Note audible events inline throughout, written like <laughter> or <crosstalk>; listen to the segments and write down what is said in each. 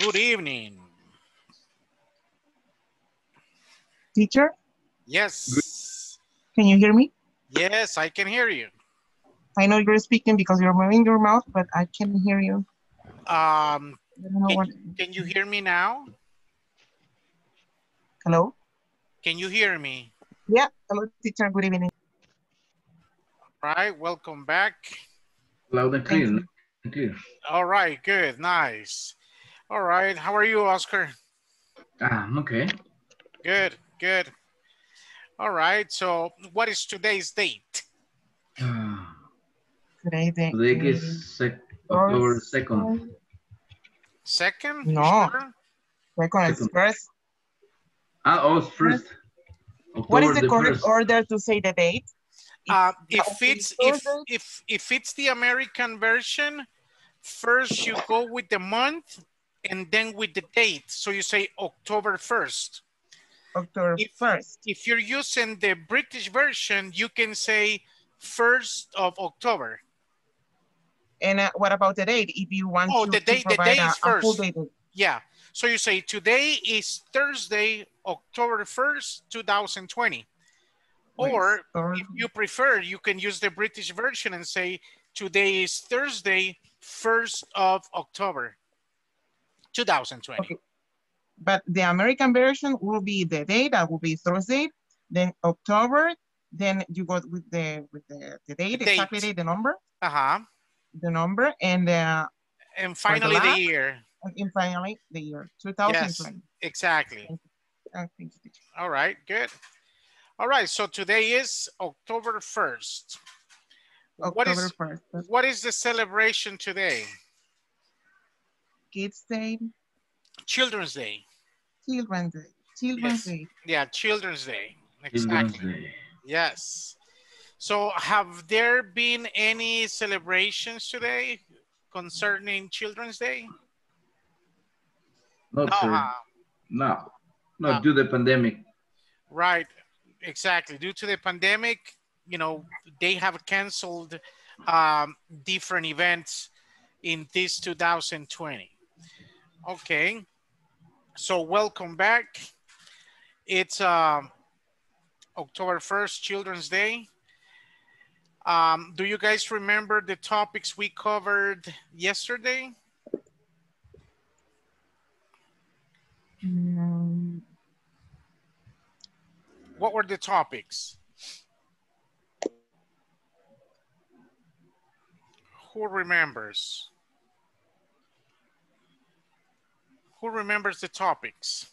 Good evening. Teacher, Yes. can you hear me? Yes, I can hear you. I know you're speaking because you're moving your mouth, but I can hear you. Um, I don't know can, what. can you hear me now? Hello? Can you hear me? Yeah, hello, teacher. Good evening. Right, welcome back. Loud and Thank you. loud and clear. All right, good, nice. All right, how are you, Oscar? Ah, I'm okay. Good, good. All right, so what is today's date? Ah, Today, the, Today is sec October 2nd. Second? No. sure? Second is Second. first. Ah, oh, it's first. What is October the correct first. order to say the date? Uh, if it's if if if it's the American version, first you go with the month and then with the date. So you say October 1st. October If- first. If you're using the British version, you can say 1st of October. And uh, what about the date? If you want Oh, to, the to date- the provide day a, is a full first. date. Yeah. So you say today is Thursday, October 1st, 2020. Or Or- if you prefer, you can use the British version and say today is Thursday, 1st of October, 2020. Okay. But the American version will be the date, that will be Thursday, then October, then you go with the with the, the date, The exactly date. date, the number, Uh-huh. the number, and uh, And finally the last? year. and finally the year 2020. Exactly. Uh, thank you, teacher. All right, good. All right, so today is October 1st. What October is 1st. That's what is the celebration today? Kids Day, Children's Day. Children's Day, Children's Yes. Day. Yeah, Children's Day. Children's Exactly. Day. Yes. So have there been any celebrations today concerning Children's Day? No, No, sir. No. No, No. due to the pandemic. Right, exactly. Due to the pandemic, you know, they have canceled um, different events in this 2020. Okay, so welcome back. It's um, October 1st, Children's Day. Um, do you guys remember the topics we covered yesterday? Mm, What were the topics? Who remembers? Who remembers the topics?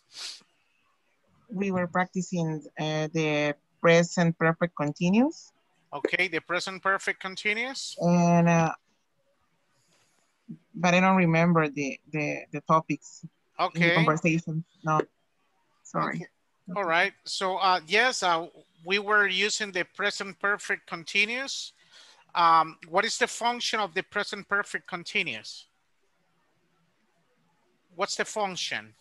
we were practicing uh, the present perfect continuous Okay, the present perfect continuous. and uh, but I don't remember the the, the topics in the Okay, conversation. No, sorry. all right. So uh, yes, uh, we were using the present perfect continuous. Um, what is the function of the present perfect continuous? What's the function?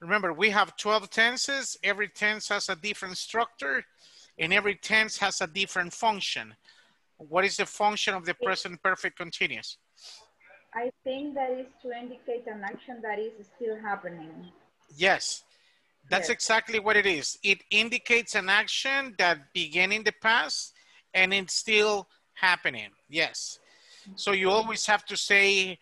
Remember, we have 12 tenses. Every tense has a different structure and every tense has a different function. What is the function of the present perfect continuous? I think that is to indicate an action that is still happening. Yes, that's Yes. exactly what it is. It indicates an action that began in the past and it's still happening. Yes. So you always have to say,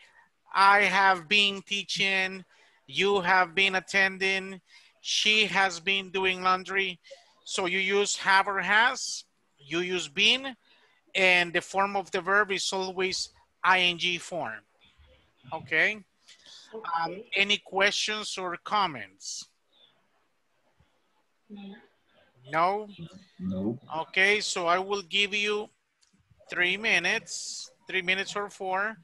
I have been teaching, you have been attending, she has been doing laundry. So you use have or has, you use been, and the form of the verb is always ing form. Okay. Um, any questions or comments? No? No. Okay, so I will give you three minutes, three minutes or four,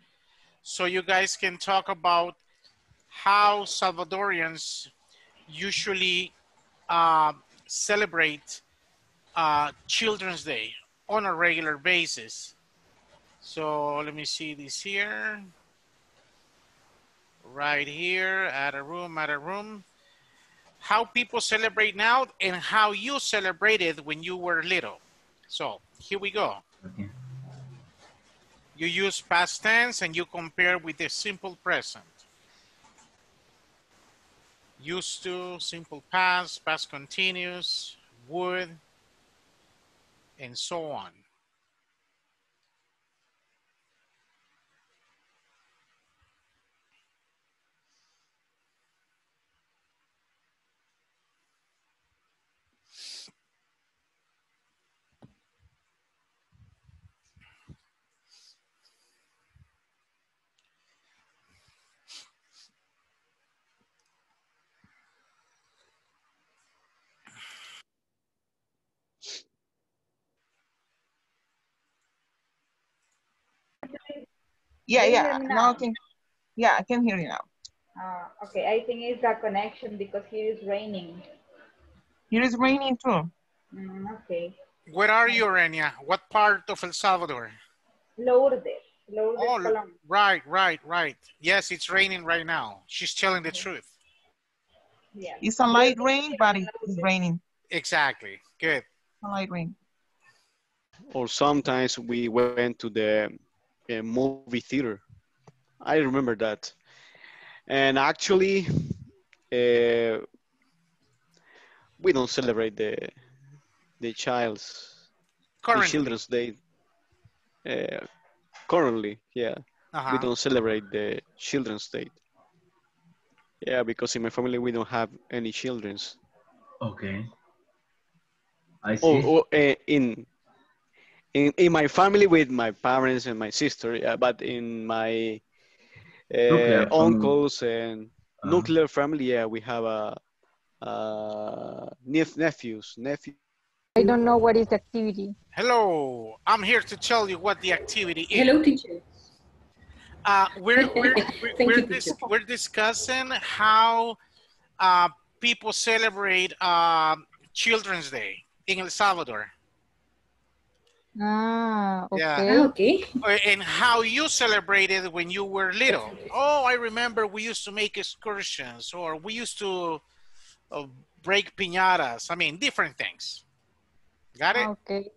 so you guys can talk about how Salvadorians usually uh, celebrate uh, Children's Day on a regular basis. So let me see this here. Right here, at a room, at a room. How people celebrate now and how you celebrated when you were little. So here we go. Okay. You use past tense and you compare with the simple present. Used to, simple past, past continuous, would, and so on. Yeah, Can yeah. Now now? I can, yeah, I can hear you now. Uh, okay, I think it's a connection because here is raining. Here is raining too. Mm, okay. Where are you, Renia? What part of El Salvador? Lourdes. Lourdes, Oh, Colombia. right, right, right. Yes, it's raining right now. She's telling the truth. Yeah. It's a light rain, but it's raining. Exactly. Good. A light rain. or sometimes we went to the uh, movie theater. I remember that. And actually, uh, we don't celebrate the the child's the Children's Day. Uh, currently, yeah, we Uh-huh. don't celebrate the Children's Day. Yeah, because in my family we don't have any childrens. Okay. I see. Oh, oh uh, in in in my family with my parents and my sister, yeah, but in my uh, family. uncles and Uh-huh. nuclear family, yeah, we have a, uh nep- nephews, nephew. I don't know what is the activity. Hello. I'm here to tell you what the activity is. Hello, teacher. Uh, we're we're, we're, we're, you, dis- we're discussing how uh, people celebrate um Children's Day in El Salvador Ah, Yeah. okay. Ah, okay. uh, and how you celebrated when you were little. Oh, I remember we used to make excursions or we used to uh, break piñatas. I mean, different things. Got it? Okay.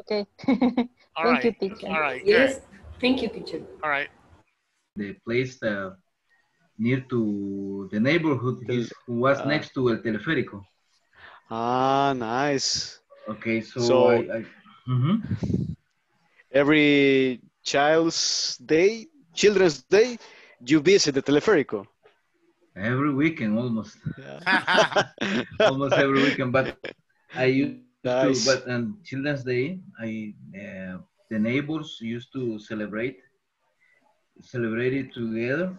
Okay. <laughs> All Thank right. you, teacher. All right. Good. Yes. Thank you, teacher. All right. the place uh, near to the neighborhood is, was uh, next to El Teleférico. Ah, nice. Okay, so, So- I, I Mhm. Every child's day, Children's Day, you visit the teleférico. every weekend almost, Yeah. <laughs> <laughs> almost every weekend. But I used Nice. to, but on Children's Day, I uh, the neighbors used to celebrate, celebrate it together,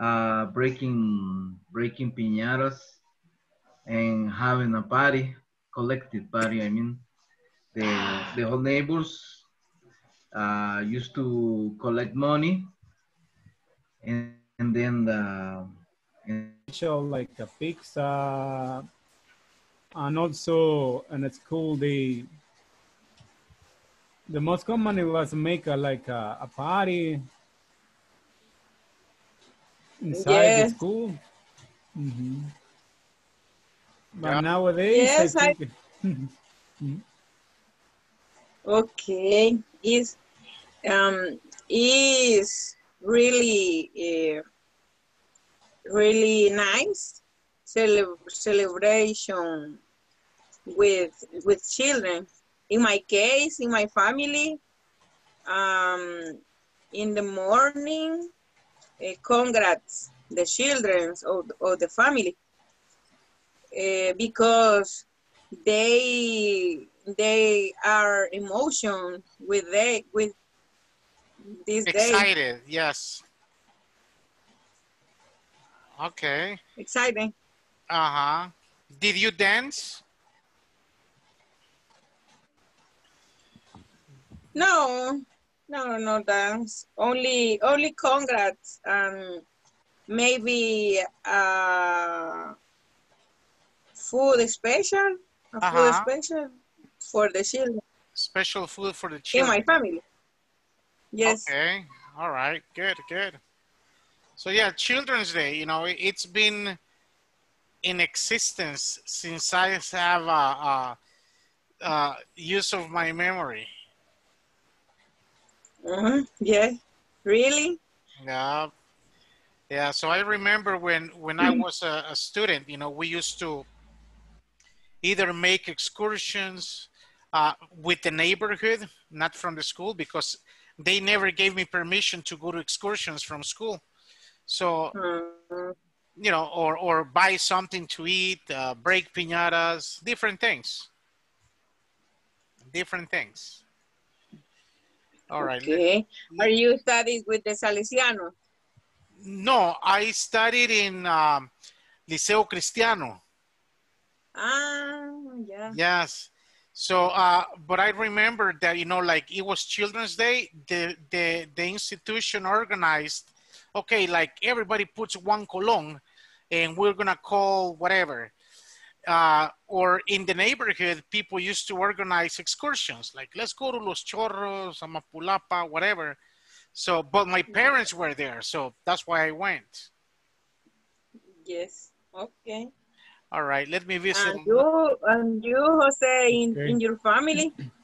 uh, breaking breaking piñatas and having a party, collective party. I mean, the the whole neighbors uh, used to collect money, and and then the and special like a pizza and also in school they the most common it was make a like a, a party inside Yes. the school Mhm. but Yeah. nowadays Yes, I I- think <laughs> Okay, is um is really uh, really nice cele- celebration with with children. In my case, in my family, um, in the morning, uh, congrats the children or, of the family uh, because they they are emotion with they with this day Excited. Yes. Okay. exciting Uh-huh. Did you dance? no no no dance only only congrats and maybe uh food special a food Uh-huh. special for the children Special food for the children. in my family yes Okay. All right. Good, good. So yeah, Children's Day, you know, it- it's been in existence since I have a, a, a, uh, use of my memory. Uh-huh. Yeah. Really? Yeah. Yeah. So I remember when when I was a, a student, you know, we used to either make excursions uh, with the neighborhood, not from the school, because they never gave me permission to go to excursions from school. So Uh, you know, or or buy something to eat, uh, break piñatas, different things. Different things. All right. okay. Are you studying with the Salesiano? No, I studied in um, Liceo Cristiano. Ah, yeah. Yes. So, uh, but I remember that you know, like it was Children's Day. The the the institution organized. Okay, like everybody puts one colon, and we're gonna call whatever. Uh, or in the neighborhood, people used to organize excursions. Like let's go to Los Chorros, Amapulapa, whatever. So, but my parents were there, so that's why I went. Yes. Okay. All right, let me visit. And you, and you, Jose, in, Okay. in your family? <clears throat>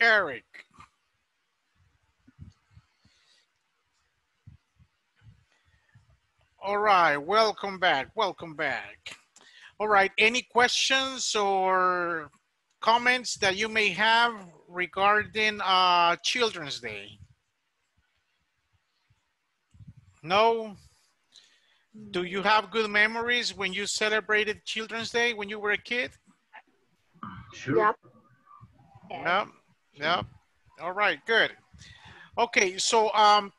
Eric. All right, welcome back, welcome back. All right, any questions or comments that you may have regarding uh, Children's Day? No? Do you have good memories when you celebrated Children's Day when you were a kid? Sure. Yep. Yep, yep. All right, good. Okay, so um,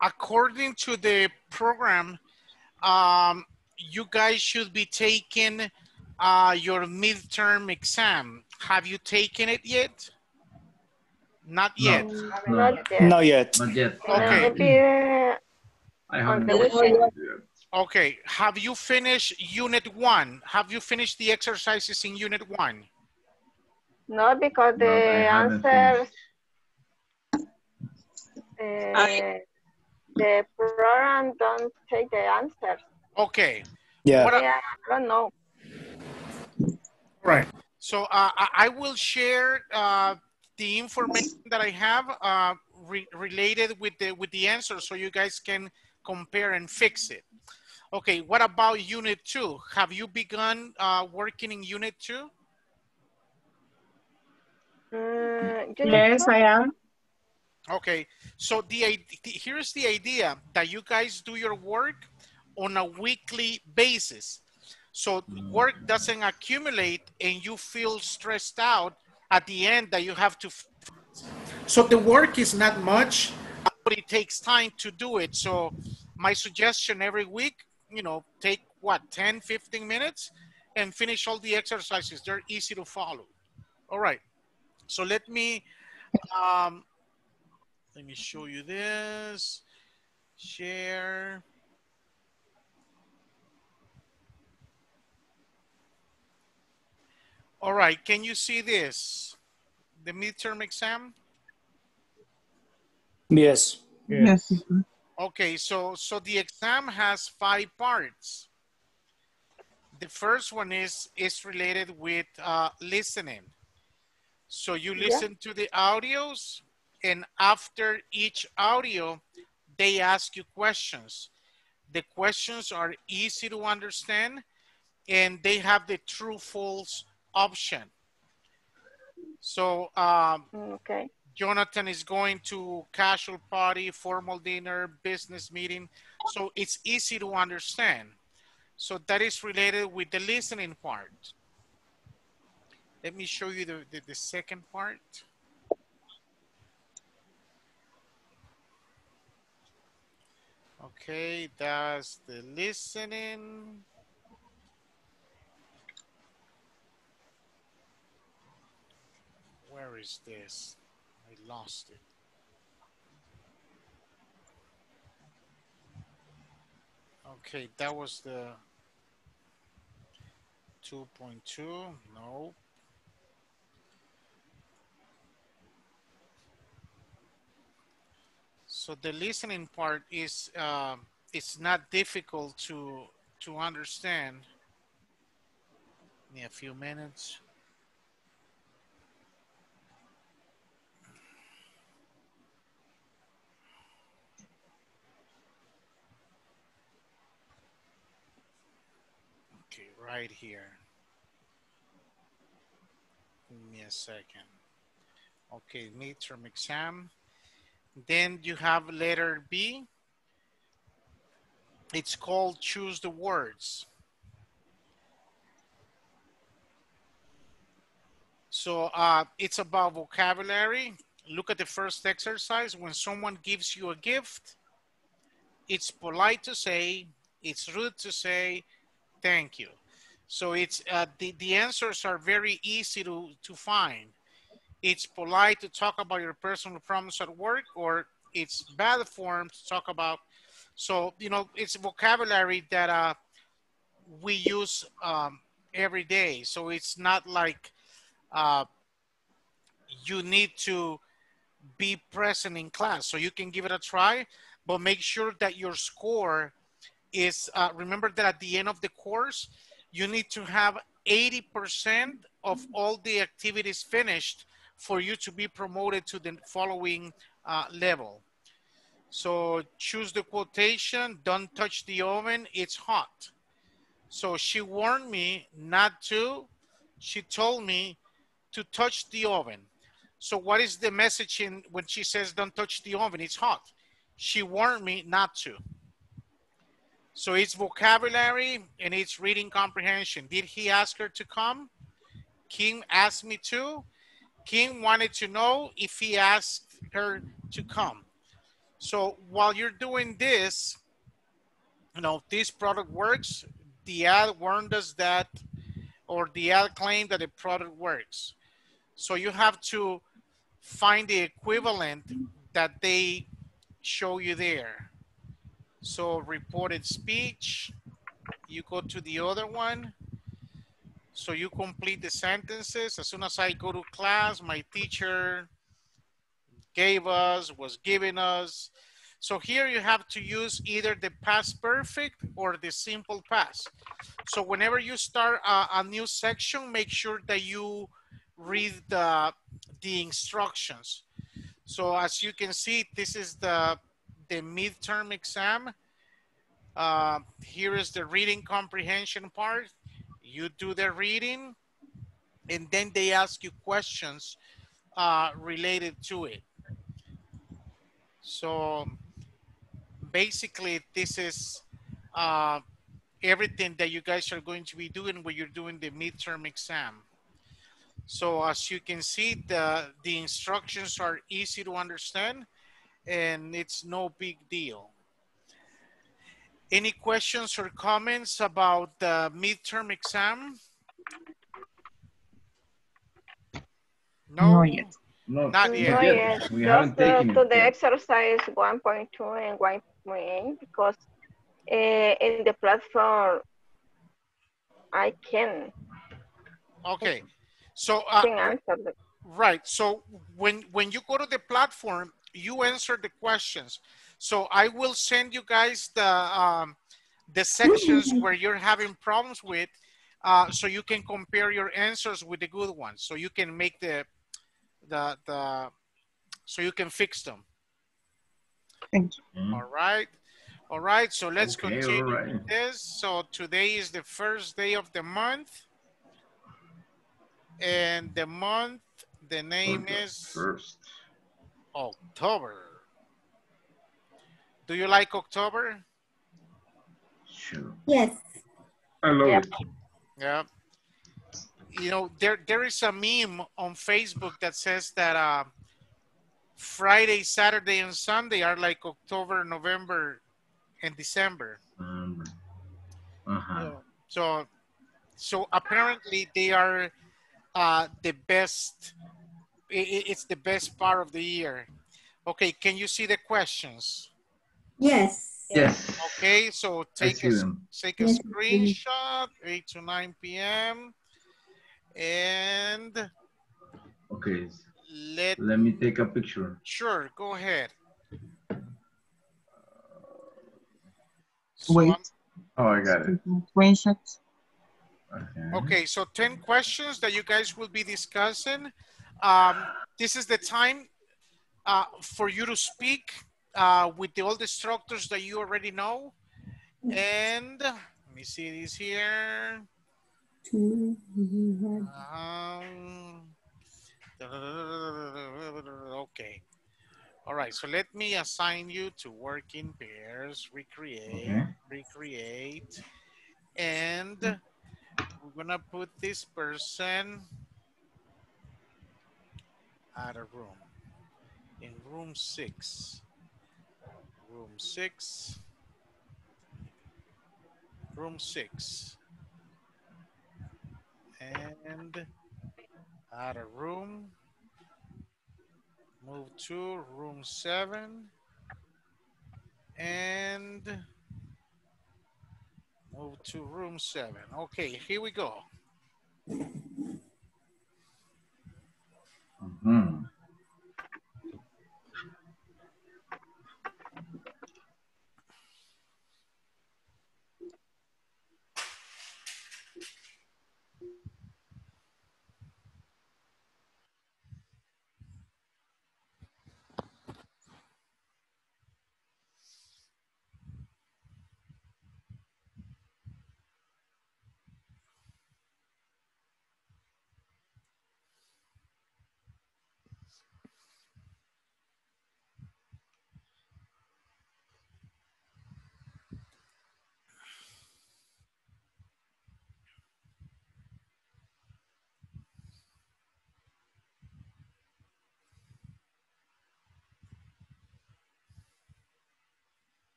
according to the program, um, you guys should be taking uh, your midterm exam. Have you taken it yet? Not No. yet. No, Not yet. Not yet. not yet. Okay. Uh, I haven't. on the weekend. Okay, have you finished unit one? Have you finished the exercises in unit one? No, because the I haven't answers, I- uh, the program don't take the answers. Okay, Yeah. What I- Yeah, I don't know. Right. So uh, I I will share uh, the information that I have uh, re related with the with the answer so you guys can compare and fix it. Okay, what about unit two? Have you begun uh, working in unit two? Mm, Yes, I am. Okay, so the, id- here's the idea that you guys do your work on a weekly basis. So work doesn't accumulate and you feel stressed out at the end that you have to. So the work is not much, but it takes time to do it. So my suggestion every week, you know, take what, 10, 15 minutes and finish all the exercises. They're easy to follow. All right. So let me, um, let me show you this. Share. All right, can you see this? The midterm exam? Yes. Yes. teacher. Okay, so so the exam has five parts. The first one is is related with uh, listening. So you Yeah. listen to the audios, and after each audio, they ask you questions. The questions are easy to understand, and they have the true false option. So um, Okay. Jonathan is going to casual party, formal dinner, business meeting. So it's easy to understand. So that is related with the listening part. Let me show you the, the, the second part. Okay, that's the listening. Where is this? I lost it. Okay, that was the 2.2. No. So the listening part is uh, it's not difficult to to understand. Me a few minutes. Okay, right here. Give me a second. Okay, midterm exam. Then you have letter B. It's called choose the words. So uh, it's about vocabulary. Look at the first exercise. When someone gives you a gift, it's polite to say, it's rude to say, thank you. So it's uh, the, the answers are very easy to, to find. It's polite to talk about your personal problems at work, or it's bad form to talk about. So, you know, it's vocabulary that uh, we use um, every day. So it's not like uh, you need to be present in class. So you can give it a try, but make sure that your score is, uh, remember that at the end of the course, you need to have 80% of all the activities finished for you to be promoted to the following uh, level. So choose the quotation, don't touch the oven, it's hot. So she warned me not to, she told me to touch the oven. So what is the message in when she says don't touch the oven, it's hot. She warned me not to. So it's vocabulary and it's reading comprehension. Did he ask her to come? Kim asked me to. Kim wanted to know if he asked her to come. So while you're doing this, you know, this product works, the ad warned us that, or the ad claimed that the product works. So you have to find the equivalent that they show you there. So reported speech, you go to the other one. So you complete the sentences. As soon as I go to class, my teacher gave us, was giving us. So here you have to use either the past perfect or the simple past. So whenever you start a, a new section, make sure that you read the, the instructions. So as you can see, this is the, the midterm exam. Uh, here is the reading comprehension part. You do the reading and then they ask you questions uh, related to it. So basically this is uh, everything that you guys are going to be doing when you're doing the midterm exam. So as you can see, the, the instructions are easy to understand and it's no big deal. Any questions or comments about the midterm exam? No, Not yet. No, Not not yet. Not yet. We Just haven't uh, taken to it the yet. exercise 1.2 and 1.8 because uh, in the platform I can, okay. So, uh, can answer the right. So when, when you go to the platform, you answer the questions. So I will send you guys the, um, the sections where you're having problems with, uh, so you can compare your answers with the good ones. So you can make the, the, the, so you can fix them. Thank you. Mm. All right. All right. So let's Okay, continue all right. with this. So today is the first day of the month. And the month, the name For the is First. October. Do you like October? Sure. Yes. I love Yep. it. Yeah. You know, there there is a meme on Facebook that says that uh, Friday, Saturday, and Sunday are like October, November, and December. Um, uh-huh. So, so apparently they are uh, the best. i- i- It's the best part of the year. Okay, can you see the questions? Yes. Yes. Okay, so take a, take a Yes, screenshot, 8 to 9 p.m. And Okay. let, Let me take a picture. sure, go ahead. So Wait. I'm- Oh, I got it. Screenshots. Okay. Okay, so 10 questions that you guys will be discussing. Um, this is the time uh, for you to speak uh, with the, all the instructors that you already know. And let me see this here. Um, okay. All right, so let me assign you to work in pairs, recreate, Okay. recreate, and we're gonna put this person at a room, in room six. Room six. Room six. And out of room. Move to room seven. And move to room seven. Okay, here we go. Mhm.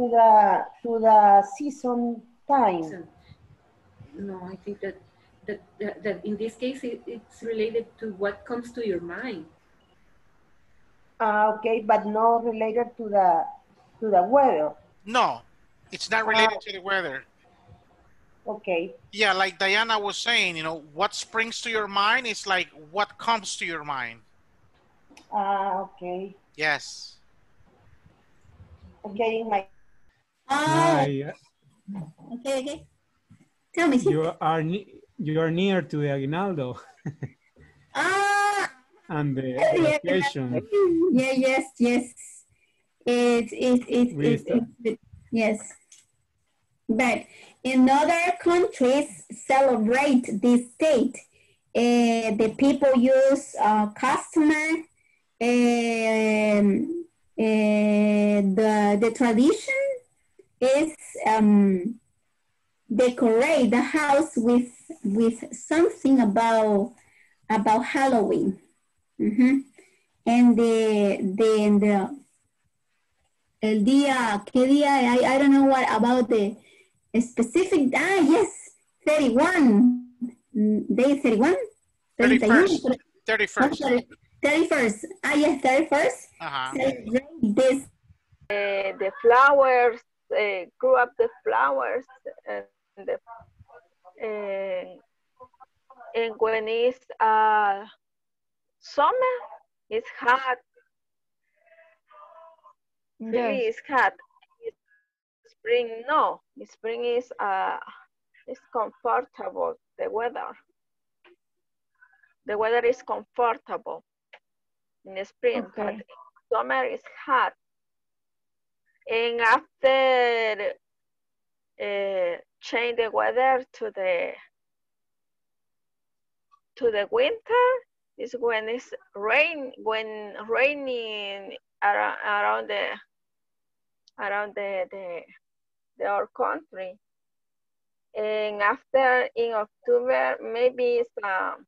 To the to the season time. No, I think that that, that, that in this case, it, it's related to what comes to your mind. Ah, okay, but not related to the to the weather. No, it's not related to the weather. Okay. Yeah, like Diana was saying, you know, what springs to your mind is like what comes to your mind. Ah, okay. Yes. Okay, in my Ah, I, okay, okay. Tell me. you are you are near to the Aguinaldo <laughs> Ah, and the yeah, yeah, yes, yes. It, it, it, We it, it, yes. But in other countries celebrate this date. Uh, the people use uh, customer, um, uh, the, the tradition is um, decorate the house with, with something about, about Halloween. Mhm. And the, the, the, el día, ¿qué día? I, I don't know what about the specific, ah, yes, 31, Mm, day 31 31st 31st 31st, ah, yes, 31st. Uh-huh. Celebrate this. Uh, the flowers, uh, grew up the flowers, and the, uh, and when it's uh, summer, it's hot. Really, it's hot. Spring, no. Spring is uh, it's comfortable. The weather. The weather is comfortable in the spring, but Okay. in summer is hot. And after uh, change the weather to the to the winter is when it's rain when raining around, around the around the, the the our country. And after in october maybe it's um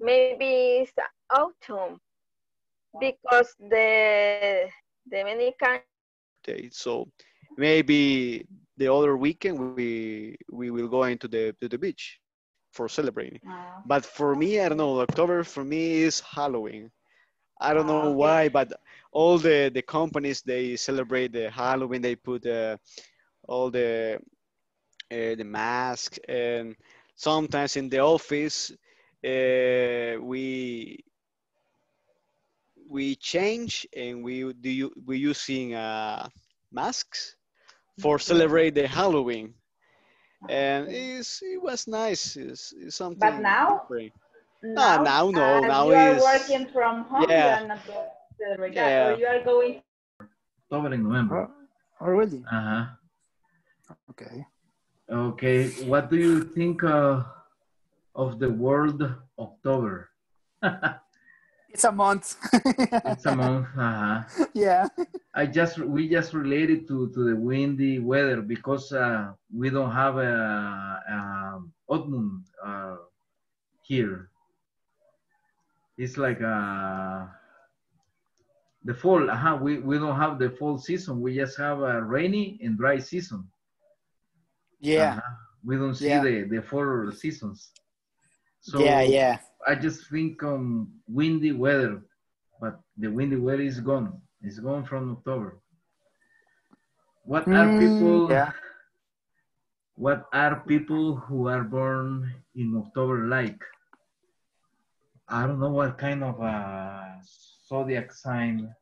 maybe it's autumn because the dominican day. So maybe the other weekend we we will go into the to the beach for celebrating. But for me, I don't know. October for me is Halloween. I don't know why, but all the the companies they celebrate the Halloween. They put uh, all the uh, the masks and sometimes in the office uh, we we change and we do you we using uh, masks for celebrate the Halloween, and it's, it was nice. It's, it's something. But now? different. No, now no, as now you are is working from home, yeah. you are not going to celebrate Yeah. that. Or you are going October and November. Oh, really? Uh-huh. Okay. Okay, what do you think uh, of the world October? <laughs> It's a month. It's a month. Uh-huh. <laughs> yeah. I just we just related to to the windy weather because uh, we don't have a, a autumn uh, here. It's like uh, the fall. Uh-huh. We we don't have the fall season. We just have a rainy and dry season. Yeah. Uh-huh. We don't see Yeah. the the four seasons. So Yeah, yeah. I just think on windy weather, but the windy weather is gone. It's gone from October. What are Mm, people? yeah. What are people who are born in October like? I don't know what kind of uh, zodiac sign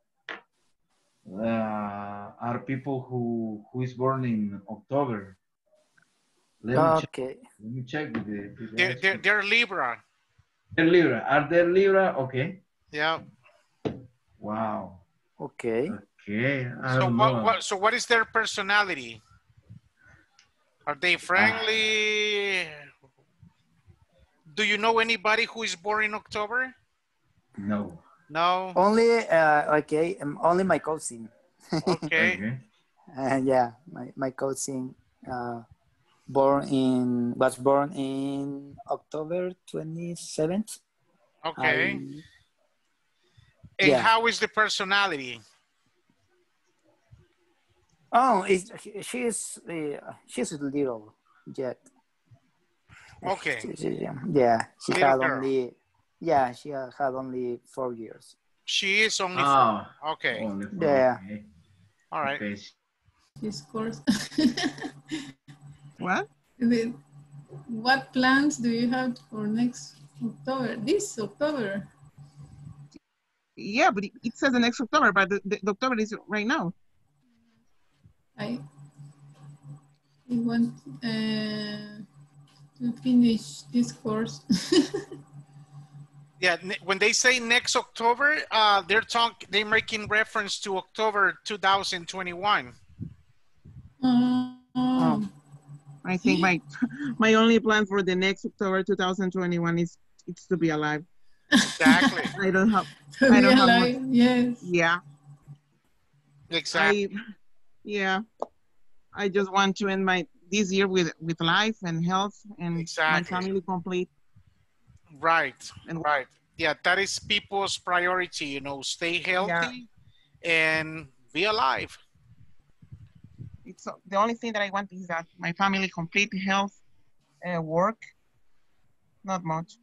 uh, are people who who is born in October. Let me check. Okay. Let me check with the. with the They're, they're, they're Libra. They're Libra. Are they Libra? Okay. Yeah. Wow. Okay. Okay. I So what, what, so what is their personality? Are they friendly? Do you know anybody who is born in October? No. No. Only, uh, okay, um, only my cousin. Okay. <laughs> <laughs> Uh, yeah, my, my cousin uh, born in was born in October 27th. Okay. I- And yeah. how is the personality? oh, it's, she's uh, she's little yet. Okay. She- she- yeah, she Little had girl. only, yeah, she had had only four years. She is only Ah, four. Okay. only four, Yeah. okay. All right. Okay. This course. <laughs> What? The- what plans do you have for next October? This October? Yeah, but it, it says the next October, but the, the, the October is right now. I, I want uh, to finish this course. <laughs> Yeah, when they say next October, uh, they're talk they're making reference to October 2021. Oh, I think my <laughs> my only plan for the next October 2021 is it's to be alive. Exactly. <laughs> I don't have. to I be don't have alive, much- yes. Yeah. Exactly. I, yeah. I just want to end my this year with with life and health and Exactly. my family complete. Right. And- right. Yeah, that is people's priority. You know, stay healthy and be alive. It's uh, the only thing that I want is that my family complete health, uh, work. Not much.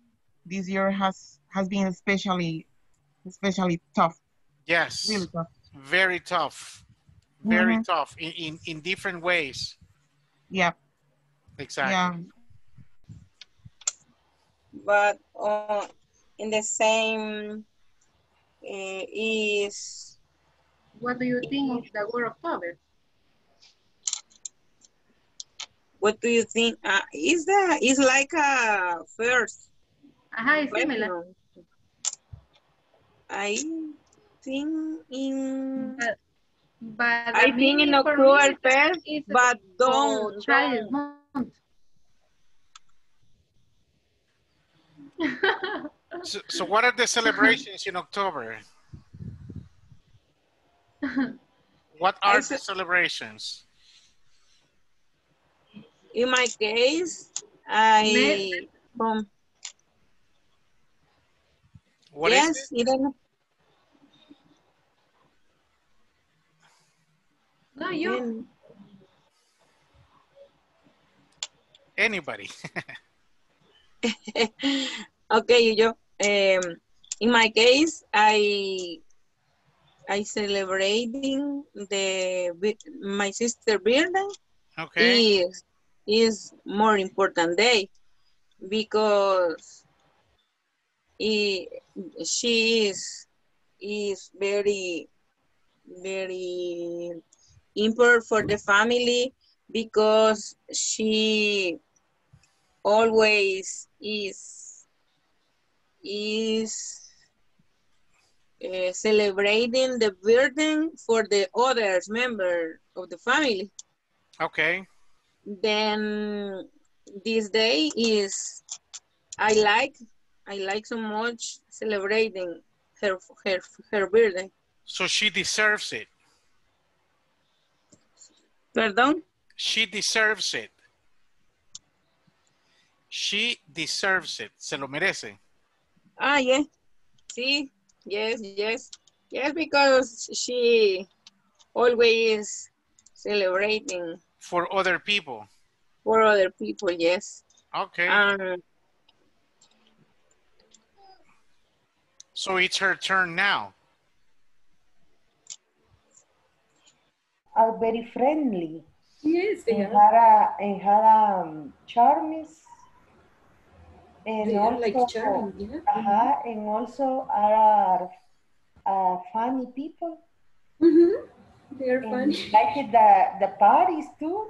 This year has has been especially especially tough. Yes. Really tough. Very tough. Very Mhm. tough in, in in different ways. Yeah. Exactly. Yeah. but uh, in the same uh, is What do you think of the word October? What do you think uh, is that is like a first Ajá, es similar. I think in But, but I think in meaning for October first, but don't, child don't. month. So, so what are the celebrations in October? <laughs> What are the celebrations? In my case, I um, What is yes, it? even No, you. Anybody. <laughs> okay, yo. Um, in my case, I I celebrating the my sister birthday Okay. is is more important day because he, she is is very very important for the family because she always is is uh, celebrating the birthday for the others member of the family Okay. Then this day is I like I like so much celebrating her her her birthday. So she deserves it. Perdón. She deserves it. She deserves it. Se lo merece. Ah, yeah. See, yes, yes, yes, because she always celebrating For other people. for other people. Yes. Okay. Um, so it's her turn now. Are very friendly. Yes, they and are. had a, and had um, charms. And They are like also, charming, yeah. uh and also are uh, funny people. Mm-hmm. They are And funny. <laughs> like the, the parties too.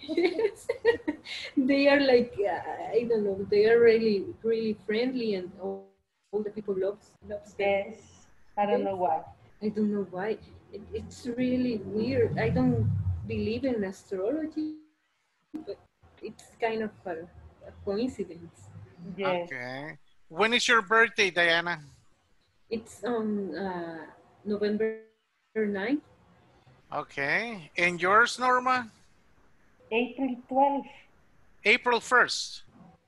yes. <laughs> they are like, uh, I don't know, they are really, really friendly and all, all the people love, loves them. Yes, I don't know why. I don't know why. It, it's really weird. I don't believe in astrology, but it's kind of a, a coincidence. Yes. Okay. When is your birthday, Diana? It's on uh, November 9th. Okay. And yours, Norma? April 12th. April 1st.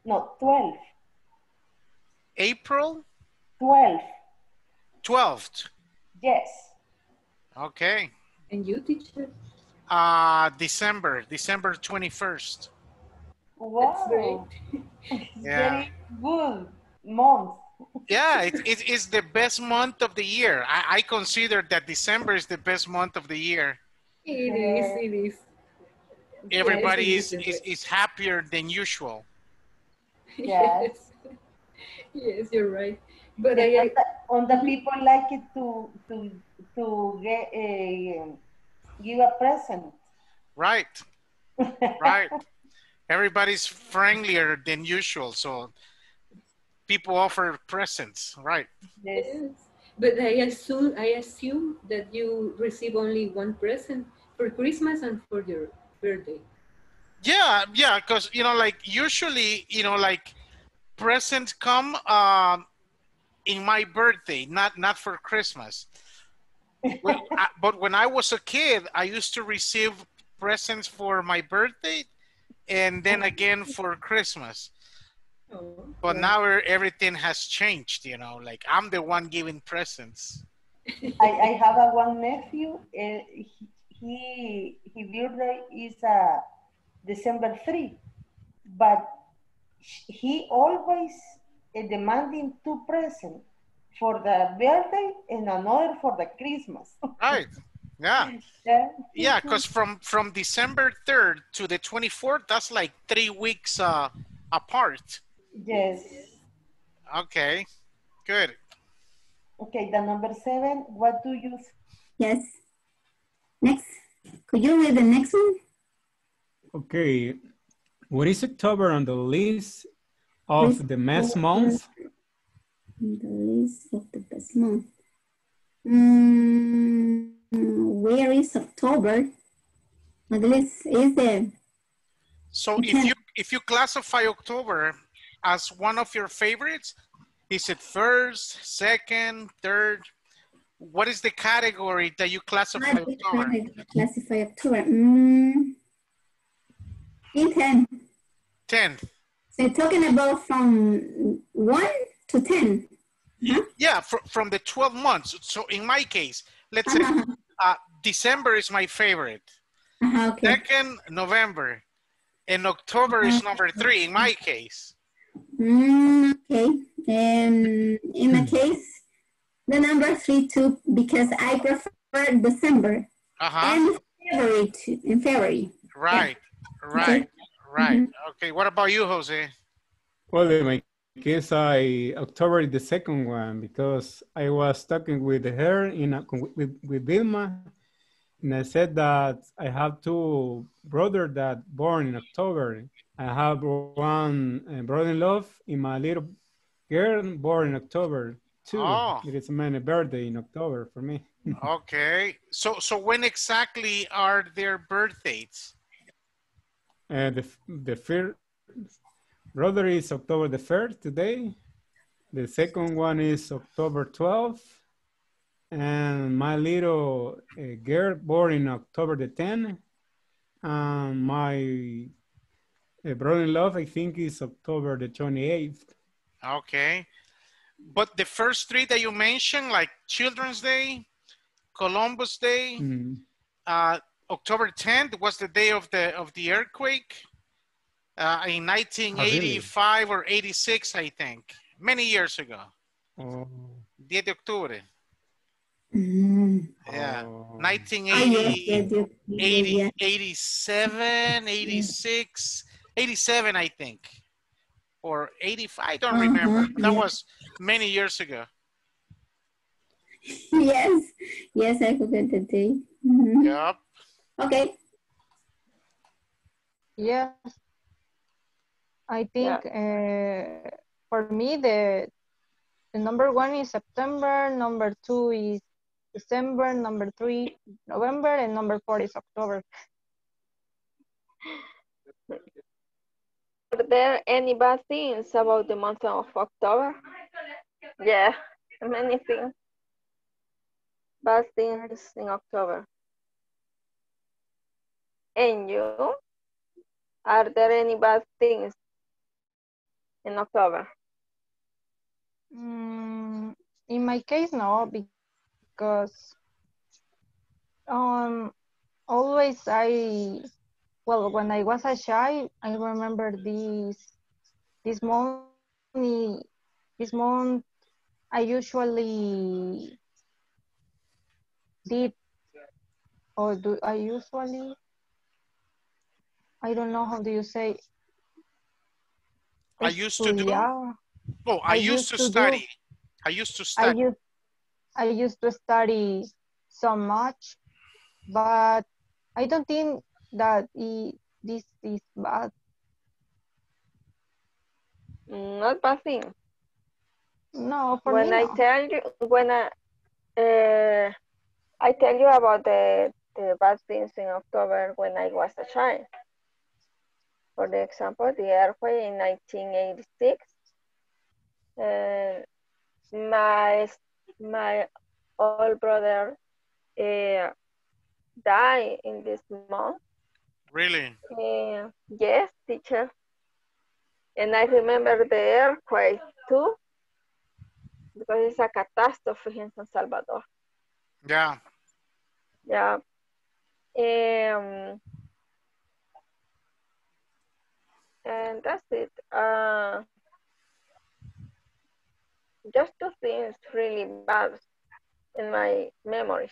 No, 12th. April 12th. 12th. Yes. Okay. And you, teacher? Uh, December, December 21st. Wow. Yeah. Very good month. Yeah, it, it is the best month of the year. I, I consider that December is the best month of the year. It is, it is. Everybody Yes, is, it is, is happier than usual. Yes. <laughs> yes, you're right. But And I, on the, on the people like it to to to get a give a present. Right. <laughs> right. Everybody's friendlier than usual, so people offer presents, right? Yes. But I assume I assume that you receive only one present for Christmas and for your birthday. Yeah, yeah, because you know, like usually, you know, like presents come um, in my birthday, not not for Christmas. Well, I- <laughs> but when I was a kid, I used to receive presents for my birthday, and then again for Christmas. But now everything has changed, you know. Like I'm the one giving presents. <laughs> I, I have a one nephew. Uh, he his birthday is uh, December three, but he always uh, demanding two presents for the birthday and another for the Christmas. <laughs> Right. Yeah. Yeah. Yeah, because from from December third to the twenty fourth, that's like three weeks uh, apart. Yes. Okay. Good. Okay, the number seven, what do you Yes. Next. Could you read the next one? Okay. What is October on the list of the best month? The list of the best month. Mm, where is October? On the list is the So if you if you classify October as one of your favorites, is it first, second, third? What is the category that you classify October? classify October. Mm, in 10. Ten. So you're talking about from 1 to 10. Yeah, fr from the twelve months. So in my case, let's say uh, December is my favorite. Uh-huh, okay. Second, November, and October is number three in my case. Mm, okay. Um, in my case, the number three too, because I prefer December Uh-huh. and February too, in February. Right, right, right. Okay, what about you, Jose? Well, in my case, I October is the second one because I was talking with her in a, with with Vilma, and I said that I have two brothers that born in October. I have one uh, brother-in-law in my little girl born in October too. Oh. It is my birthday in October for me. <laughs> Okay, so so when exactly are their birth dates? Uh, the the first brother is October the first today. The second one is October 12th. And my little uh, girl born in October the 10th. And my uh, brother-in-law, I think, is October the 28th. Okay, but the first three that you mentioned, like Children's Day, Columbus Day, Mm. uh, October 10th was the day of the of the earthquake uh, in 1985 or 86, I think, many years ago. Oh. 10 de octubre. Mm. Yeah, Oh. 1980, Ah, yes, yes, yes, yes, 80, 87, 86, 87, I think, or 85. I don't Uh-huh, remember. That yeah. was many years ago. yes, yes, I forgot the day. Mhm. Yep. Okay. Yes. I think uh, for me, the, the number one is September, number two is December, number three, November, and number four is October. Are there any bad things about the month of October? Yeah, many things. Bad things in October. And you? Are there any bad things in October? Mm, in my case, no, because um, always I well, when I was a child, I remember this this month. This month, I usually did, or do I usually? I don't know how do you say. I used to do. Oh, I, I used, used to to do- study. I used to study. I used I used to study so much, but I don't think that this is bad. Not bad thing. No, for when me I no. tell you when I uh, I tell you about the the bad things in October when I was a child. For the example, the earthquake in 1986. Uh, my my old brother uh, died in this month. Really? Uh, yes, teacher. And I remember the earthquake too, because it's a catastrophe in San Salvador. Yeah. Yeah. Um, and that's it. Uh, just two things really bad in my memories.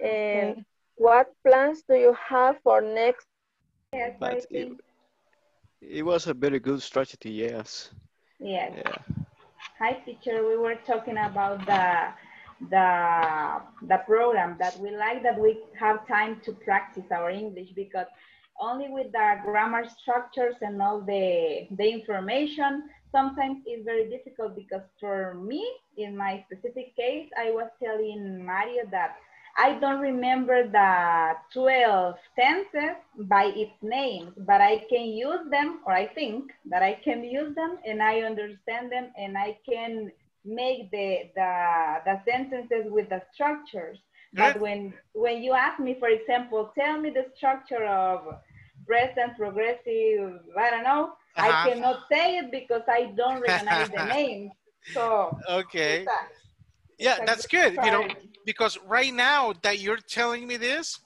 And what plans do you have for next? Yes, But it, it was a very good strategy, yes. yes. Yeah. Hi, teacher. We were talking about the the the program that we like that we have time to practice our English because only with the grammar structures and all the the information sometimes it's very difficult because for me in my specific case I was telling Mario that I don't remember the 12 tenses by its names, but I can use them, or I think that I can use them and I understand them and I can make the, the, the sentences with the structures. But when, when you ask me, for example, tell me the structure of present, progressive, I don't know, Uh-huh. I cannot say it because I don't recognize the <laughs> names. So, Okay. it's a- Yeah, that's good good. You know, because right now that you're telling me this,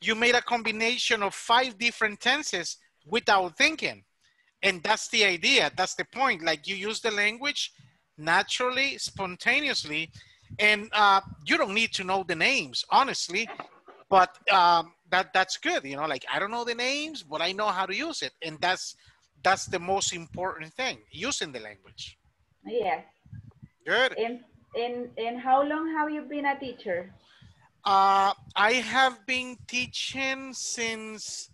you made a combination of five different tenses without thinking. And that's the idea. That's the point. Like you use the language naturally, spontaneously, and uh, you don't need to know the names, honestly. But um, that that's good. You know, like I don't know the names, but I know how to use it, and that's that's the most important thing: using the language. yeah Good. And, and, and how long have you been a teacher? Uh, I have been teaching since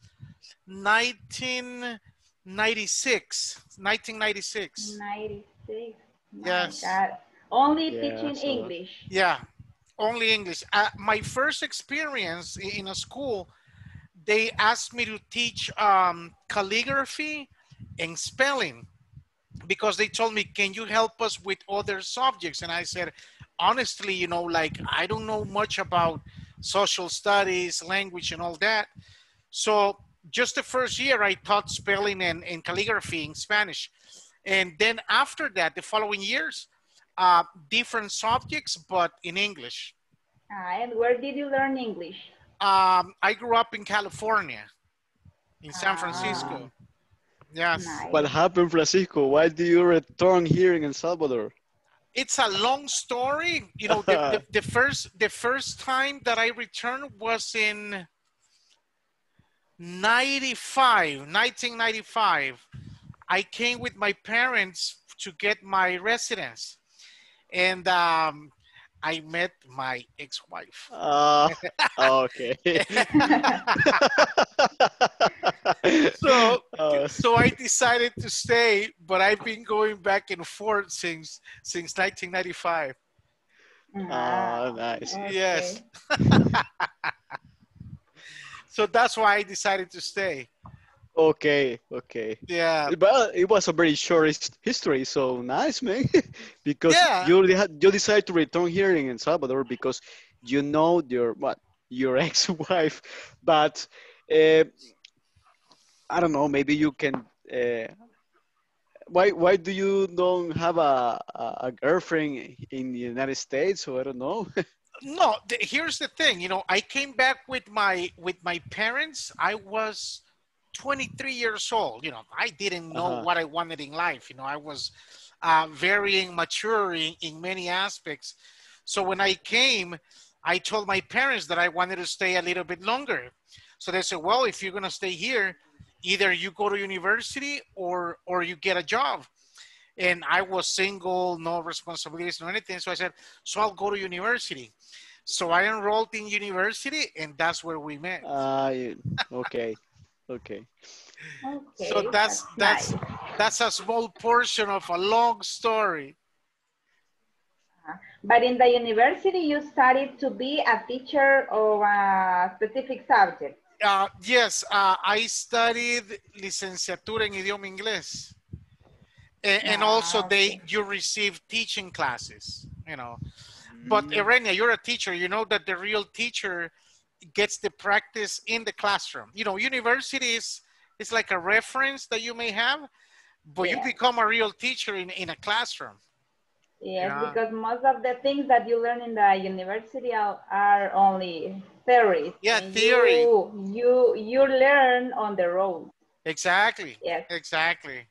1996. 1996. 96. My Yes. God. Only Yeah, teaching so- English. Yeah, only English. Uh, my first experience in a school, they asked me to teach um, calligraphy and spelling because they told me, can you help us with other subjects? And I said, honestly, you know, like I don't know much about social studies, language, and all that. So just the first year, I taught spelling and, and calligraphy in Spanish. And then after that, the following years, uh, different subjects, but in English. Ah, and where did you learn English? Um, I grew up in California, in San Francisco. Yes. What happened, Francisco? Why do you return here in El Salvador? It's a long story. You know, the, the, <laughs> the first the first time that I returned was in 95, 1995. I came with my parents to get my residence. And um, I met my ex-wife. Ah, okay. <laughs> so, Uh, so I decided to stay, but I've been going back and forth since since 1995. Ah, nice. Yes. <laughs> so that's why I decided to stay. Okay, okay. Yeah. But it was a very short history, so nice, man. <laughs> because Yeah. you you decided to return here in El Salvador because you know your what your <laughs> ex-wife, but uh, I don't know. Maybe you can. Uh, why why do you don't have a, a a girlfriend in the United States? Or I don't know. <laughs> no, the, here's the thing. You know, I came back with my with my parents. I was 23 years old. You know, I didn't know Uh-huh. what I wanted in life. You know, I was uh, very immature in, many aspects. So when I came, I told my parents that I wanted to stay a little bit longer. So they said, "Well, if you're gonna stay here, either you go to university or or you get a job." And I was single, no responsibilities, no anything. So I said, "So I'll go to university." So I enrolled in university, and that's where we met. Ah, okay, okay. Okay, so that's that's nice. that's a small portion of a long story. But in the university, you studied to be a teacher of a specific subject. Uh, yes, uh, I studied licenciatura en idioma inglés. A- And, also Ah, they you receive teaching classes, you know. But Irenia, you're a teacher. You know that the real teacher gets the practice in the classroom. You know, university is, is like a reference that you may have, but you become a real teacher in, in a classroom. Yes, Yeah. because most of the things that you learn in the university are, are only theories. Yeah, and theory. You, you you learn on the road. Exactly. Yes. Exactly.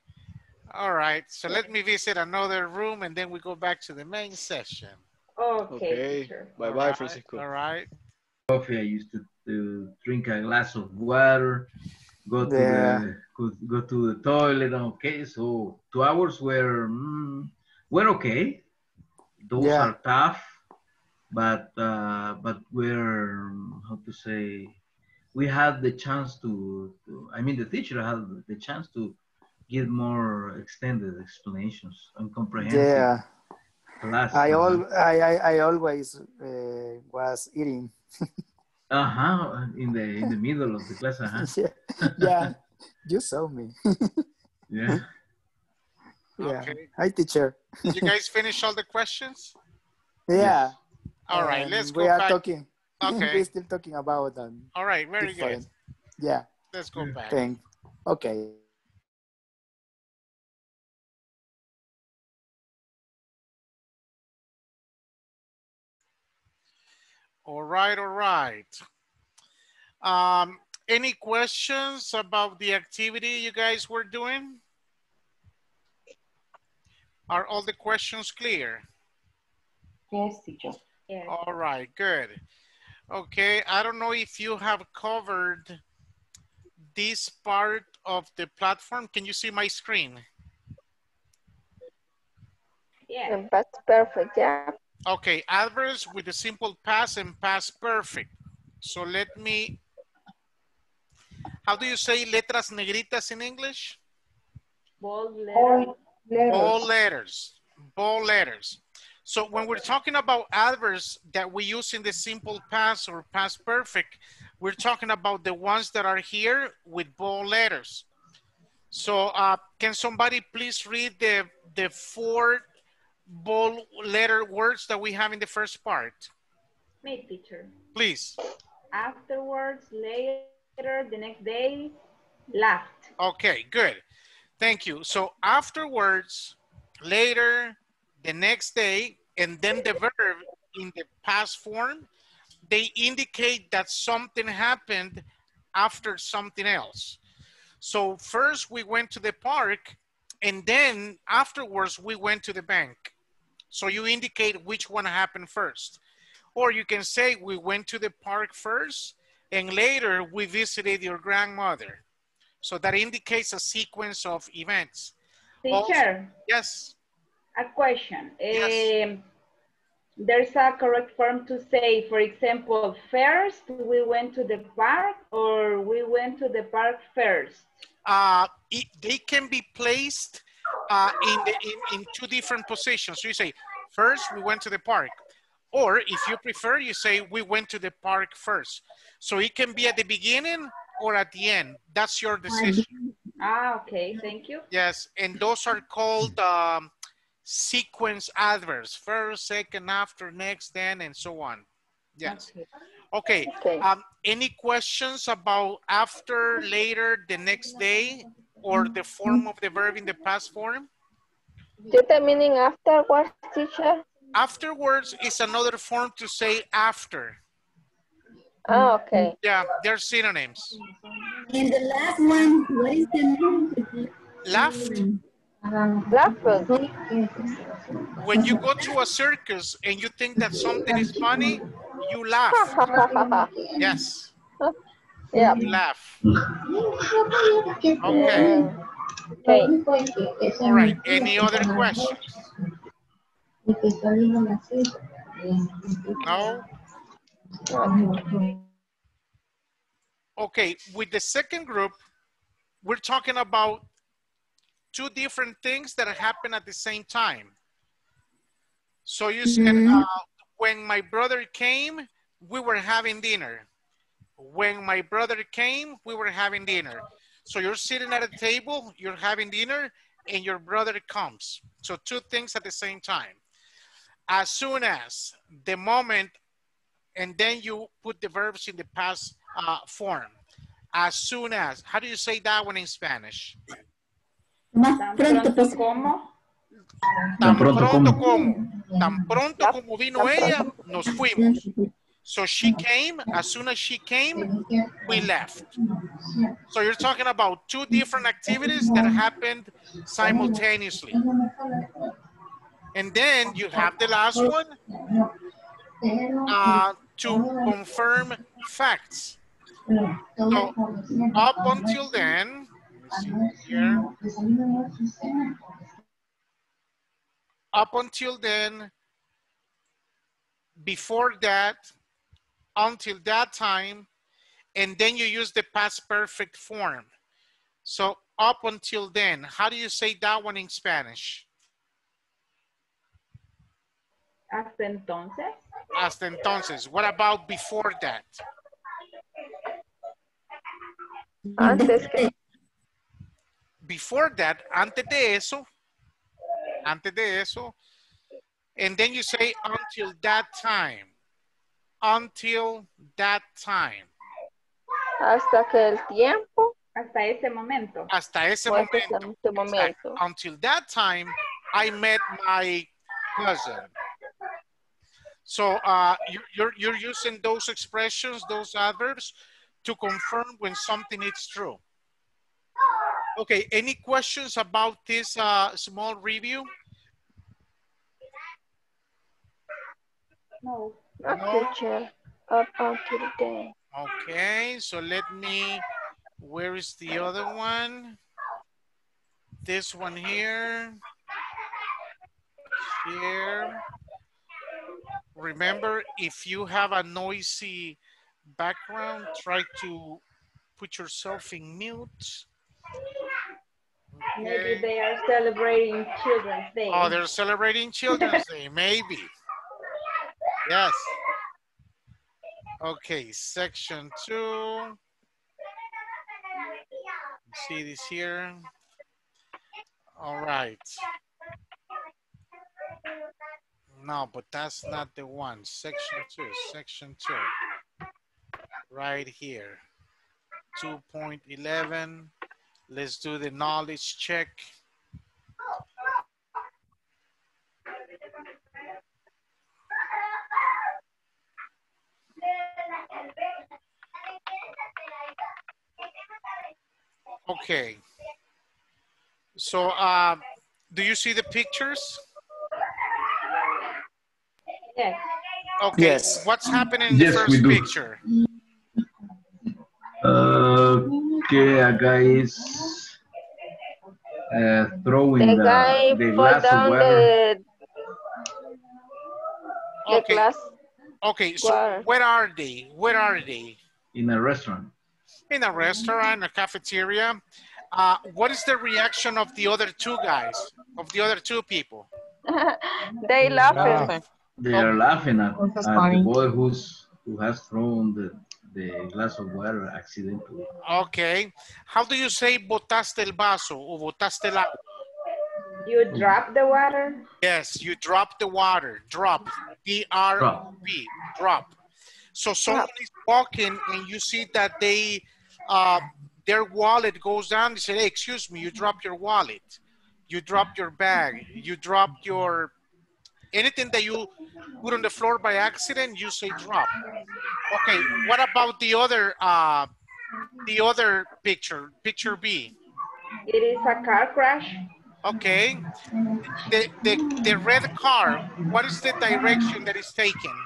All right. So let me visit another room and then we go back to the main session. Okay, Okay. teacher. Bye All bye, right, Francisco. All right. Coffee. I used to, to drink a glass of water, go to Yeah. the go, to the toilet. Okay, so two hours were mm, were okay. Those Yeah. are tough, but uh, but we're how to say we had the chance to, to I mean the teacher had the chance to give more extended explanations and comprehensive Yeah. Class. I all I, I, I always uh, was eating. uh-huh in the in the middle of the class. Uh-huh. <laughs> yeah, yeah. You saw me. Yeah. yeah. Okay. Hi, teacher. Did you guys finish all the questions? Yeah. All right. and Let's we are back. talking. Okay. We're still talking about um, All right. Very good. Yeah. Let's go back. Thing. Okay. All right. All right. Um, any questions about the activity you guys were doing? Are all the questions clear? Yes, teacher. Yes. All right, good. Okay, I don't know if you have covered this part of the platform. Can you see my screen? Yes. That's perfect, yeah. Okay, adverbs with the simple past and past perfect. So let me, how do you say letras negritas in English? Bold. All letters. All letters, bold letters. So when we're talking about adverbs that we use in the simple past or past perfect, we're talking about the ones that are here with bold letters. So uh, can somebody please read the, the four bold letter words that we have in the first part? Me, teacher. Please. Afterwards, later, the next day, laughed. Okay, good. Thank you. So afterwards, later, the next day, and then the verb in the past form, they indicate that something happened after something else. So first we went to the park and then afterwards we went to the bank. So you indicate which one happened first. Or you can say we went to the park first and later we visited your grandmother. So that indicates a sequence of events. Also- Teacher, yes. a question. Yes. Um, there's a correct form to say, for example, first we went to the park or we went to the park first. uh, it, they can be placed uh, in, the, in, in two different positions. So you say, first we went to the park. Or if you prefer, you say we went to the park first. So it can be at the beginning or at the end. That's your decision. Ah, okay, thank you. Yes, and those are called um, sequence adverbs. First, second, after, next, then, and so on. Yes. Okay. Okay. Um, any questions about after, later, the next day, or the form of the verb in the past form? Did the meaning afterwards, teacher? Afterwards is another form to say after. Oh, okay. Yeah, they're synonyms. And the last one, what is the name? Laughed. Laughter. When you go to a circus and you think that something is funny, you laugh. <laughs> Yes, yeah. you laugh. <laughs> Okay. Okay. All right. Any other questions? No? Okay, with the second group, we're talking about two different things that happen at the same time. So you said, uh, when my brother came, we were having dinner. When my brother came, we were having dinner. So you're sitting at a table, you're having dinner, and your brother comes. So two things at the same time. As soon as, the moment, and then you put the verbs in the past uh, form. As soon as, how do you say that one in Spanish? Más Tan pronto pronto como Tan pronto pronto como. como, tan pronto como vino ella, nos fuimos. So she came, as soon as she came, we left. So you're talking about two different activities that happened simultaneously. And then you have the last one uh, to confirm facts. So up until then, here, up until then, before that, until that time, and then you use the past perfect form. So up until then, how do you say that one in Spanish? hasta entonces. Hasta entonces. What about before that? Antes que. Before that, antes de eso, antes de eso, and then you say until that time. Until that time. Hasta que el tiempo. Hasta ese momento. Hasta ese o hasta momento. ese momento. Until that time, I met my cousin. So uh, you- you're, you're using those expressions, those adverbs, to confirm when something is true. Okay, any questions about this uh, small review? No. No, No. teacher. Up until then. Okay, so let me, where is the other one? This one here. Here. Remember, if you have a noisy background, try to put yourself in mute. Maybe they are celebrating Children's Day. Oh, they're celebrating Children's <laughs> Day, maybe. Yes. Okay, section two. See this here? All right. No, but that's not the one. Section two, section two. Right here. 2.11. Let's do the knowledge check. Okay. So, uh, do you see the pictures? Yes. Okay. Yes. What's happening in the Yes, we first do. picture? Okay, a guy is uh, throwing The the, guy the put glass of down water the, the Okay. glass. Okay. So, Water. where are they? Where are they? in a restaurant. In a restaurant, a cafeteria. Uh, what is the reaction of the other two guys? Of the other two people? <laughs> they laughing. Laugh. They are laughing at, at the boy who's who has thrown the, the glass of water accidentally. Okay. How do you say botaste el vaso o botaste el agua? You drop the water. Yes, you drop the water. Drop. D-R-O-P. Drop. So someone is walking and you see that they, uh, their wallet goes down. They say, hey, excuse me, you dropped your wallet. You dropped your bag. You dropped your Anything that you put on the floor by accident, you say drop. Okay, what about the other, uh, the other picture, picture B? It is a car crash. Okay. The, the, the red car, what is the direction that it's taking?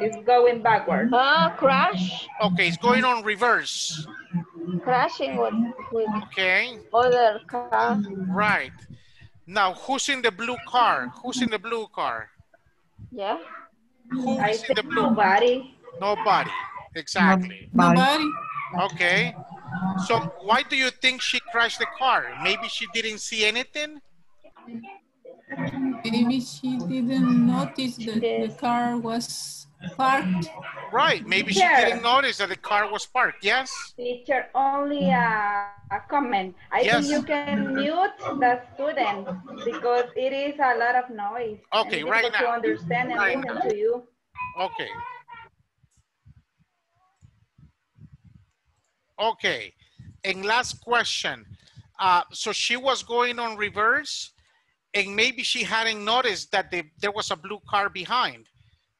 It's going backward. Ah, crash. Okay, it's going on reverse. Crashing with, with Okay, other car. right. Now, who's in the blue car? Who's in the blue car? Yeah. Who I is in the think blue? nobody. Nobody. Exactly. Nobody. Okay. So why do you think she crashed the car? Maybe she didn't see anything? Maybe she didn't notice that the car was parked. Right. Maybe she Sure. didn't notice that the car was parked. Yes? Teacher, only a, a comment. I Yes. think you can mute the student because it is a lot of noise. and Okay, difficult right To now. understand and Right listen now. to you. Okay. Okay. And last question. Uh, so she was going on reverse and maybe she hadn't noticed that the, there was a blue car behind.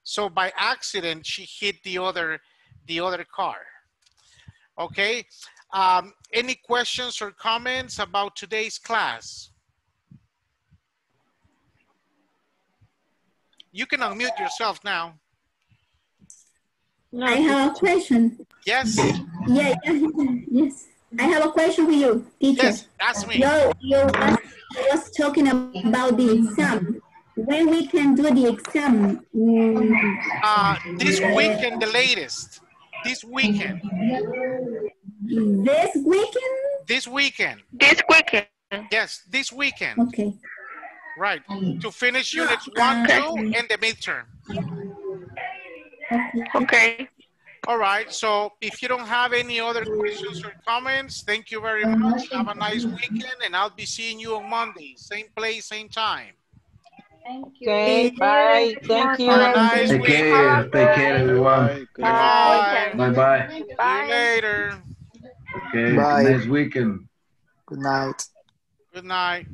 So by accident, she hit the other, the other car. Okay. Um, any questions or comments about today's class? You can unmute yourself now. I have a question. Yes. Yeah, yeah, yes. I have a question for you, teacher. Yes, ask me. You, you was, was talking about the exam. When we can do the exam? Mm, Uh, this weekend, the latest. This weekend. this weekend? This weekend. This weekend. Yes, this weekend. Okay. Right. To finish units one, two, and the midterm. Okay. All right. So if you don't have any other questions or comments, thank you very much. Have a nice weekend, and I'll be seeing you on Monday. Same place, same time. Thank you. Okay, bye. Thank you. Have a nice Take week. care. Take care, everyone. Bye. Bye bye. See you later. Okay. Bye. Nice weekend. Good night. Good night.